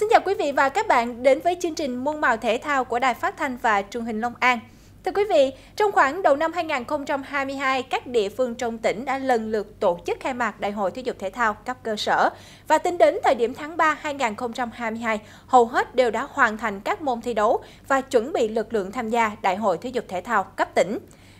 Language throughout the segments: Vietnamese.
Xin chào quý vị và các bạn đến với chương trình Muôn màu thể thao của Đài Phát thanh và Truyền hình Long An. Thưa quý vị, trong khoảng đầu năm 2022, các địa phương trong tỉnh đã lần lượt tổ chức khai mạc Đại hội Thể dục Thể thao cấp cơ sở. Và tính đến thời điểm tháng 3 2022, hầu hết đều đã hoàn thành các môn thi đấu và chuẩn bị lực lượng tham gia Đại hội Thể dục Thể thao cấp tỉnh.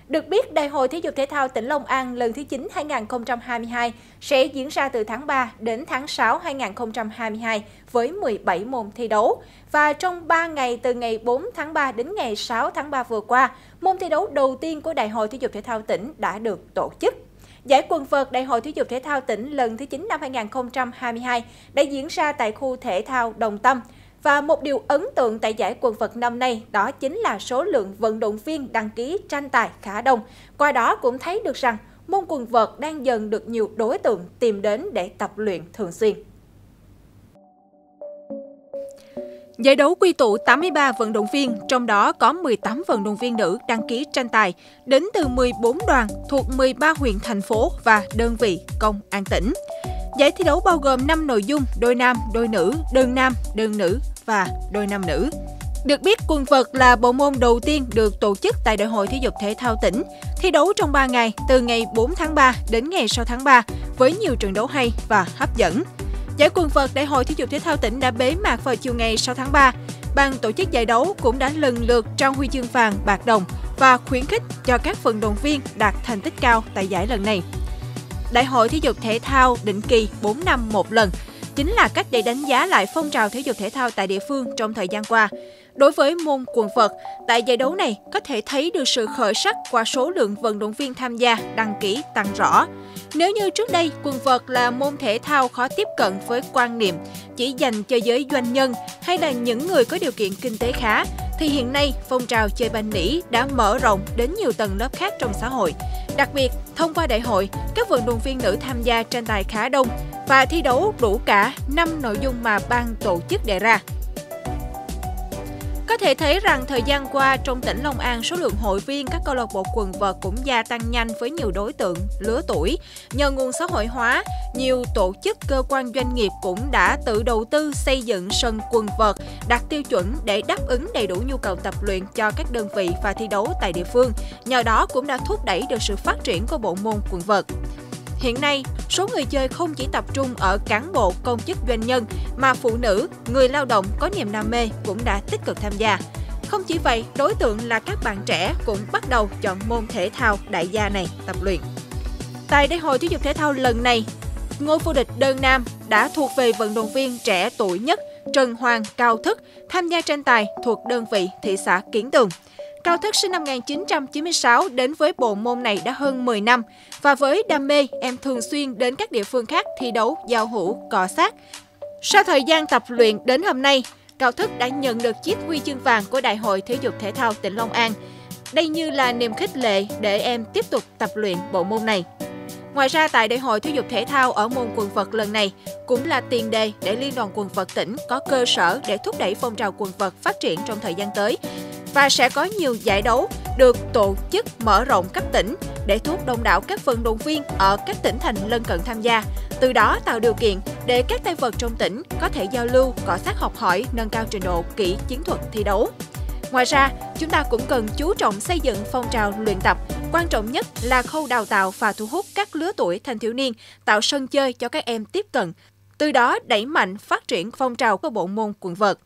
Được biết, Đại hội Thể dục Thể thao tỉnh Long An lần thứ 9 2022 sẽ diễn ra từ tháng 3 đến tháng 6 2022 với 17 môn thi đấu. Và trong 3 ngày từ ngày 4 tháng 3 đến ngày 6 tháng 3 vừa qua, môn thi đấu đầu tiên của Đại hội Thể dục Thể thao tỉnh đã được tổ chức. Giải quần vợt Đại hội Thể dục Thể thao tỉnh lần thứ 9 năm 2022 đã diễn ra tại khu thể thao Đồng Tâm. Và một điều ấn tượng tại giải quần vợt năm nay đó chính là số lượng vận động viên đăng ký tranh tài khá đông. Qua đó cũng thấy được rằng môn quần vợt đang dần được nhiều đối tượng tìm đến để tập luyện thường xuyên. Giải đấu quy tụ 83 vận động viên, trong đó có 18 vận động viên nữ đăng ký tranh tài, đến từ 14 đoàn thuộc 13 huyện thành phố và đơn vị công an tỉnh. Giải thi đấu bao gồm 5 nội dung đôi nam, đôi nữ, đơn nam, đơn nữ và đôi nam nữ. Được biết, quần vợt là bộ môn đầu tiên được tổ chức tại Đại hội Thể dục Thể thao tỉnh, thi đấu trong 3 ngày, từ ngày 4 tháng 3 đến ngày 6 tháng 3, với nhiều trận đấu hay và hấp dẫn. Giải quần vợt Đại hội Thể dục Thể thao tỉnh đã bế mạc vào chiều ngày 6 tháng 3. Ban tổ chức giải đấu cũng đã lần lượt trao huy chương vàng, bạc đồng và khuyến khích cho các vận động viên đạt thành tích cao tại giải lần này. Đại hội Thể dục Thể thao định kỳ 4 năm một lần chính là cách để đánh giá lại phong trào thể dục thể thao tại địa phương trong thời gian qua. Đối với môn quần vợt, tại giải đấu này có thể thấy được sự khởi sắc qua số lượng vận động viên tham gia đăng ký tăng rõ. Nếu như trước đây quần vợt là môn thể thao khó tiếp cận với quan niệm chỉ dành cho giới doanh nhân hay là những người có điều kiện kinh tế khá, thì hiện nay phong trào chơi banh nỉ đã mở rộng đến nhiều tầng lớp khác trong xã hội. Đặc biệt, thông qua đại hội, các vận động viên nữ tham gia tranh tài khá đông và thi đấu đủ cả 5 nội dung mà ban tổ chức đề ra. Có thể thấy rằng thời gian qua trong tỉnh Long An số lượng hội viên các câu lạc bộ quần vợt cũng gia tăng nhanh với nhiều đối tượng lứa tuổi. Nhờ nguồn xã hội hóa, nhiều tổ chức cơ quan doanh nghiệp cũng đã tự đầu tư xây dựng sân quần vợt đạt tiêu chuẩn để đáp ứng đầy đủ nhu cầu tập luyện cho các đơn vị và thi đấu tại địa phương. Nhờ đó cũng đã thúc đẩy được sự phát triển của bộ môn quần vợt. Hiện nay, số người chơi không chỉ tập trung ở cán bộ, công chức doanh nhân mà phụ nữ, người lao động có niềm đam mê cũng đã tích cực tham gia. Không chỉ vậy, đối tượng là các bạn trẻ cũng bắt đầu chọn môn thể thao đại gia này tập luyện. Tại Đại hội Thể dục Thể thao lần này, ngôi vô địch đơn nam đã thuộc về vận động viên trẻ tuổi nhất Trần Hoàng Cao Thức tham gia tranh tài thuộc đơn vị thị xã Kiến Tường. Cao Thức sinh năm 1996 đến với bộ môn này đã hơn 10 năm và với đam mê, em thường xuyên đến các địa phương khác thi đấu, giao hữu, cọ sát. Sau thời gian tập luyện đến hôm nay, Cao Thức đã nhận được chiếc huy chương vàng của Đại hội Thể dục Thể thao tỉnh Long An. Đây như là niềm khích lệ để em tiếp tục tập luyện bộ môn này. Ngoài ra tại Đại hội Thể dục Thể thao ở môn quần vợt lần này cũng là tiền đề để Liên đoàn quần vợt tỉnh có cơ sở để thúc đẩy phong trào quần vợt phát triển trong thời gian tới và sẽ có nhiều giải đấu được tổ chức mở rộng cấp tỉnh để thu hút đông đảo các vận động viên ở các tỉnh thành lân cận tham gia. Từ đó tạo điều kiện để các tay vợt trong tỉnh có thể giao lưu, cọ sát học hỏi, nâng cao trình độ kỹ chiến thuật thi đấu. Ngoài ra, chúng ta cũng cần chú trọng xây dựng phong trào luyện tập. Quan trọng nhất là khâu đào tạo và thu hút các lứa tuổi thanh thiếu niên, tạo sân chơi cho các em tiếp cận. Từ đó đẩy mạnh phát triển phong trào của bộ môn quần vợt.